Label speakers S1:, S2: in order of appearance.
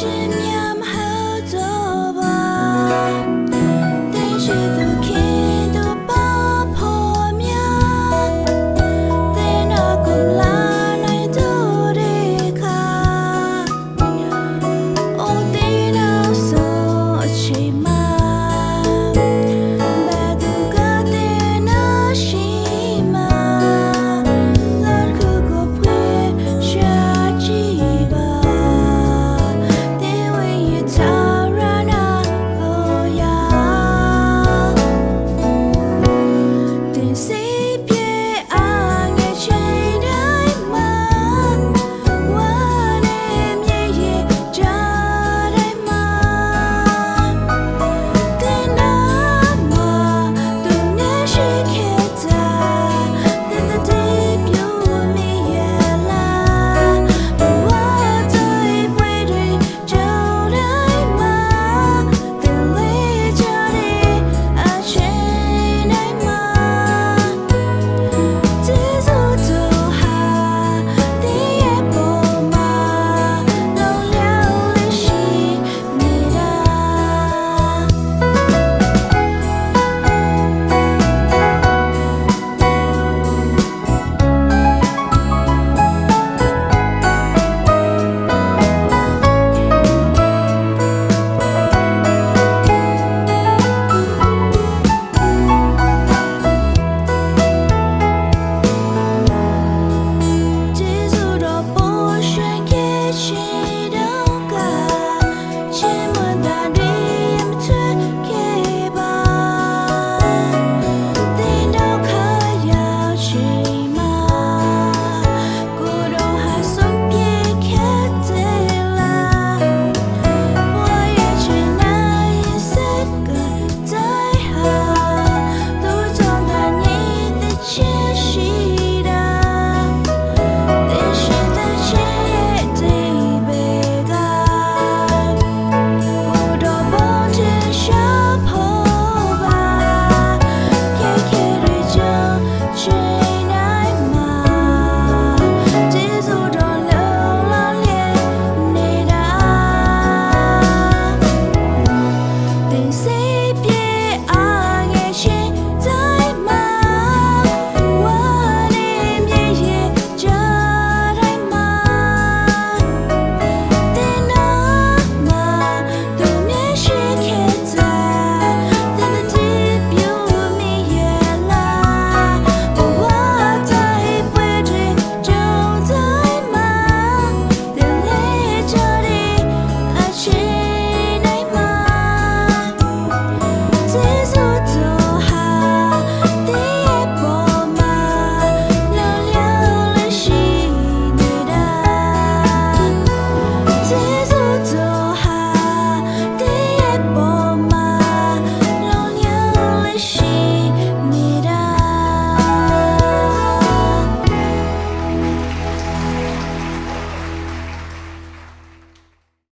S1: ji